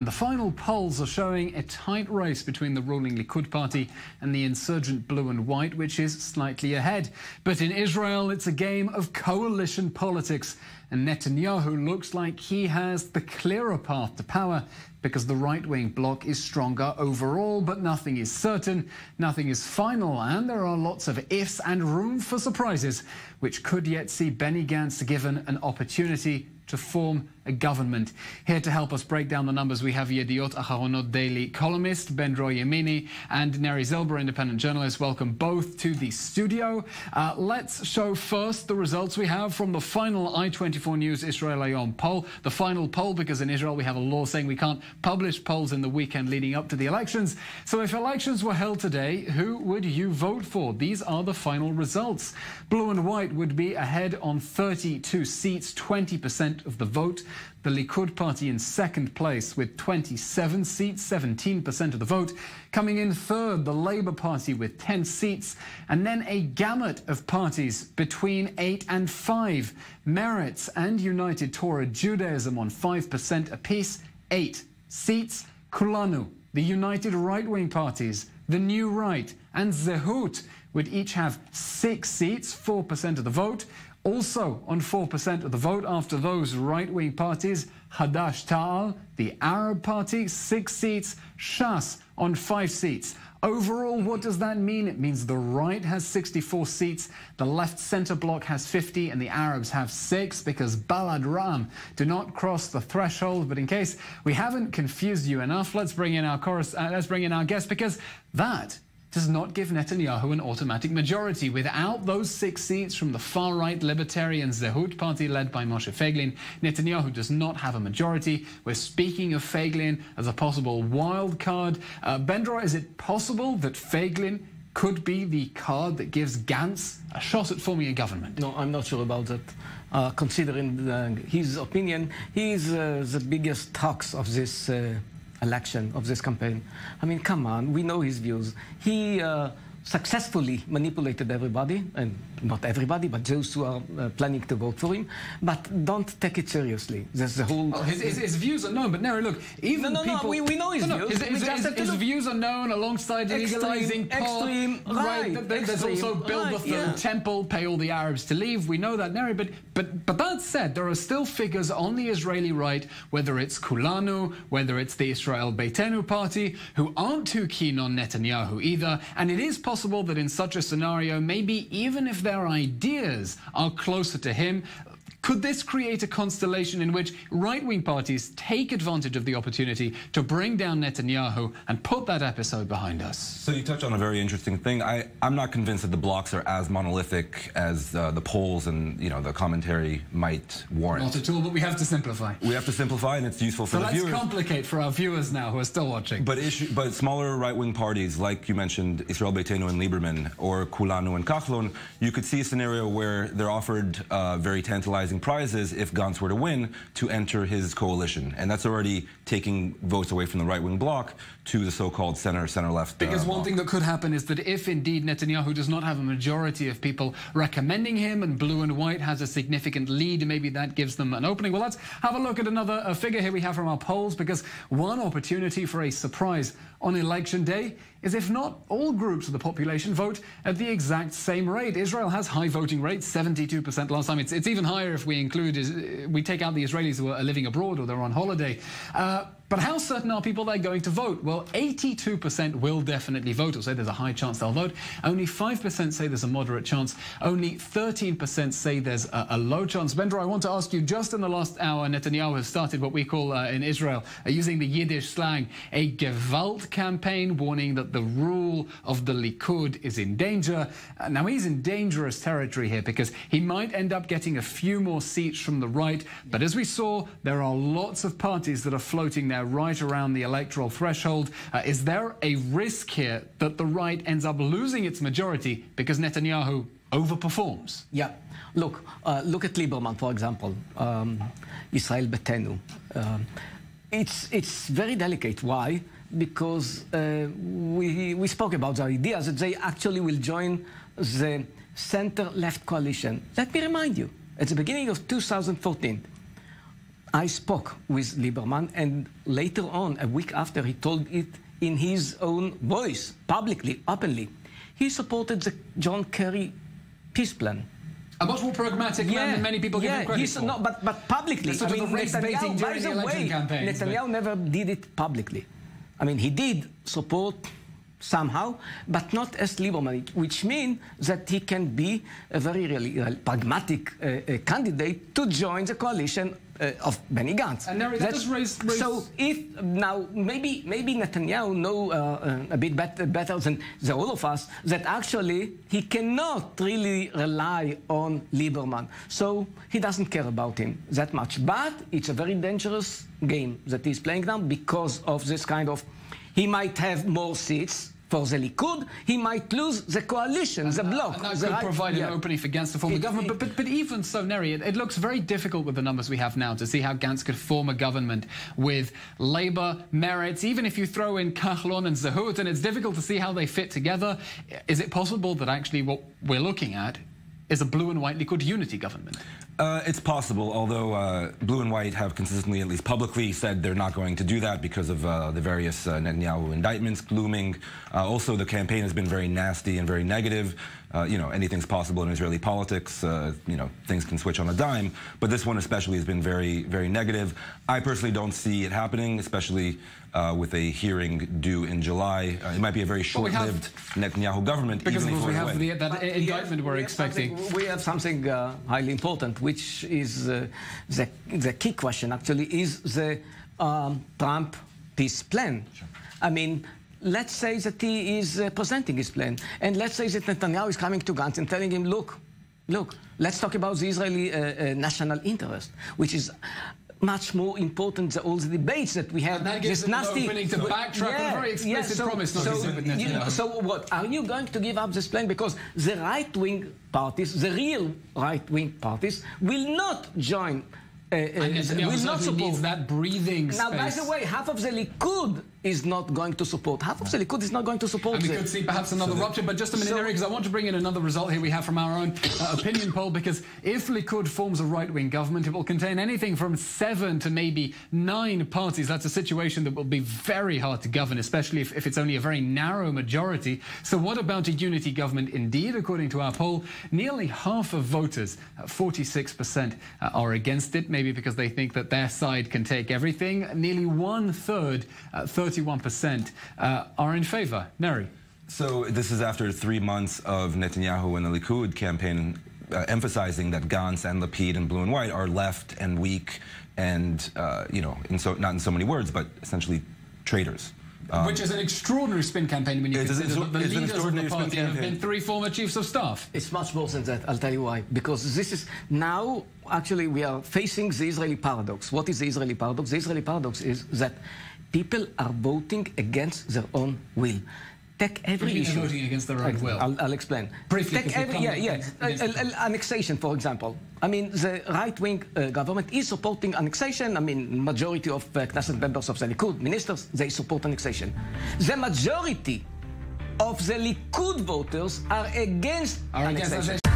The final polls are showing a tight race between the ruling Likud party and the insurgent blue and white, which is slightly ahead. But in Israel, it's a game of coalition politics. And Netanyahu looks like he has the clearer path to power because the right wing bloc is stronger overall, but nothing is certain, nothing is final, and there are lots of ifs and room for surprises, which could yet see Benny Gantz given an opportunity to form government. Here to help us break down the numbers, we have Yedioth Ahronoth daily columnist Ben Dror Yemini and Neri Zilber, independent journalist. Welcome both to the studio. Uh, let's show first the results we have from the final I-24 News Israel Hayom poll. The final poll, because in Israel we have a law saying we can't publish polls in the weekend leading up to the elections. So if elections were held today, who would you vote for? These are the final results. Blue and white would be ahead on 32 seats, 20% of the vote. The Likud party in second place with 27 seats, 17% of the vote. Coming in third, the Labour Party with 10 seats. And then a gamut of parties between 8 and 5. Meretz and United Torah Judaism on 5% apiece, 8 seats. Kulanu, the United Right-Wing parties, the New Right, and Zehut would each have six seats, 4% of the vote. Also on 4% of the vote after those right-wing parties, Hadash Ta'al, the Arab party, six seats, Shas on five seats. Overall, what does that mean? It means the right has 64 seats, the left center bloc has 50, and the Arabs have six because Balad Ra'am do not cross the threshold. But in case we haven't confused you enough, let's bring in our chorus, uh, let's bring in our guest because that does not give Netanyahu an automatic majority. Without those six seats from the far-right libertarian Zehut party led by Moshe Feiglin, Netanyahu does not have a majority. We're speaking of Feiglin as a possible wild card. Uh, is it possible that Feiglin could be the card that gives Gantz a shot at forming a government? No, I'm not sure about that. Uh, considering the, his opinion, he is uh, the biggest hawks of this uh, election, of this campaign. I mean, come on, we know his views. He uh, successfully manipulated everybody, and not everybody, but those who are uh, planning to vote for him. But don't take it seriously. There's the whole. Oh, his, his, his, views are known, but Neri, look, even no, no, people. No, we, we know his no, views. His, his, his views are known alongside legalizing extreme, porn. Right, right. There's extreme, also build right, the third yeah. temple, pay all the Arabs to leave. We know that, Neri. But but but that said, there are still figures on the Israeli right, whether it's Kulanu, whether it's the Israel Beitenu party, who aren't too keen on Netanyahu either. And it is possible that in such a scenario, maybe even if their ideas are closer to him, could this create a constellation in which right-wing parties take advantage of the opportunity to bring down Netanyahu and put that episode behind us? So you touch on a very interesting thing. I, I'm not convinced that the blocks are as monolithic as uh, the polls and you know the commentary might warrant. Not at all, but we have to simplify. We have to simplify, and it's useful for so the let's viewers. complicate for our viewers now who are still watching. But issue, but smaller right-wing parties, like you mentioned, Israel Beitenu and Lieberman, or Kulanu and Kahlon, you could see a scenario where they're offered uh, very tantalizing prizes if Gantz were to win to enter his coalition, and that's already taking votes away from the right-wing bloc to the so-called center, center-left. Because uh, one bloc. thing that could happen is that if indeed Netanyahu does not have a majority of people recommending him and blue and white has a significant lead, maybe that gives them an opening. Well, let's have a look at another uh, figure here we have from our polls because one opportunity for a surprise on election day is if not all groups of the population vote at the exact same rate. Israel has high voting rates, 72% last time. It's, it's even higher if we include, we take out the Israelis who are living abroad or they're on holiday. Uh, but how certain are people they're going to vote? Well, 82% will definitely vote, or say there's a high chance they'll vote. Only 5% say there's a moderate chance. Only 13% say there's a, a low chance. Ben Dror, I want to ask you, just in the last hour, Netanyahu has started what we call uh, in Israel, uh, using the Yiddish slang, a Gewalt campaign, warning that the rule of the Likud is in danger. Uh, now, he's in dangerous territory here because he might end up getting a few more seats from the right. But as we saw, there are lots of parties that are floating there right around the electoral threshold. Uh, is there a risk here that the right ends up losing its majority because Netanyahu overperforms? Yeah. Look, uh, look at Lieberman, for example, um, Israel Betenu. Um, it's, it's very delicate. Why? Because uh, we, we spoke about the idea that they actually will join the center-left coalition. Let me remind you, at the beginning of 2014, I spoke with Lieberman, and later on, a week after, he told it in his own voice, publicly, openly. He supported the John Kerry peace plan. A much more pragmatic man than many people give him credit he's, for. No, but, but publicly. Sort I mean, race baiting Netanyahu, during the the election way, campaigns, but- Netanyahu never did it publicly. I mean, he did support somehow, but not as Lieberman, which means that he can be a very really uh, pragmatic uh, uh, candidate to join the coalition uh, of Benny Gantz. And that does raise- raise- So if now maybe maybe Netanyahu know uh, uh, a bit better, better than the all of us that actually he cannot really rely on Lieberman. So he doesn't care about him that much. But it's a very dangerous game that he's playing now because of this kind of he might have more seats. For the Likud, he might lose the coalition, the uh, bloc. And that could right- provide yeah. an opening for Gantz to form a government. But, but, but even so, Neri, it, it looks very difficult with the numbers we have now to see how Gantz could form a government with Labour, Meretz, even if you throw in Kahlon and Zehut, and it's difficult to see how they fit together. Is it possible that actually what we're looking at is a blue and white Likud unity government? Uh, it's possible, although uh, Blue and White have consistently, at least publicly, said they're not going to do that because of uh, the various uh, Netanyahu indictments looming. Uh, also, the campaign has been very nasty and very negative. Uh, you know, anything's possible in Israeli politics. Uh, you know, things can switch on a dime. But this one especially has been very, very negative. I personally don't see it happening, especially uh, with a hearing due in July. Uh, it might be a very But we have- short-lived Netanyahu government. Because even if we have the, that But we indictment we're we expecting. something- We have something uh, highly important, which is uh, the, the key question actually is the um, Trump peace plan. I mean, let's say that he is uh, presenting his plan, and let's say that Netanyahu is coming to Gantz and telling him, look, look, let's talk about the Israeli uh, uh, national interest, which is much more important than all the debates that we have. And that gives nasty- opening to backtrack a very explicit so, promise so, you know, so what? Are you going to give up this plan? Because the right-wing parties, the real right-wing parties, will not join. Uh, uh, And will not support. that breathing space. Now, by the way, half of the Likud is not going to support. Half of the Likud is not going to support. And we the- could see perhaps another rupture, but just a minute, So- Eric, because I want to bring in another result here we have from our own uh, opinion poll, because if Likud forms a right-wing government, it will contain anything from seven to maybe nine parties. That's a situation that will be very hard to govern, especially if, if it's only a very narrow majority. So what about a unity government? Indeed, according to our poll, nearly half of voters, uh, 46%, uh, are against it, maybe because they think that their side can take everything. Nearly one-third, uh, 31%, uh, are in favor. Neri. So this is after three months of Netanyahu and the Likud campaign uh, emphasizing that Gantz and Lapid and Blue and White are left and weak and, uh, you know, in so, not in so many words, but essentially traitors. Um, Which is an extraordinary spin campaign when you It is consider an- that the it's leaders of the party have been three former chiefs of staff. It's much more than that. I'll tell you why. Because this is now actually we are facing the Israeli paradox. What is the Israeli paradox? The Israeli paradox is that people are voting against their own will. Take every What do you issue. voting against their own I'll- will? I'll, I'll explain. Briefly, Take every, yeah, yeah. Uh, annexation, for example. I mean, the right-wing uh, government is supporting annexation. I mean, majority of uh, Knesset members of the Likud, ministers, they support annexation. The majority of the Likud voters are against Are annexation. annexation.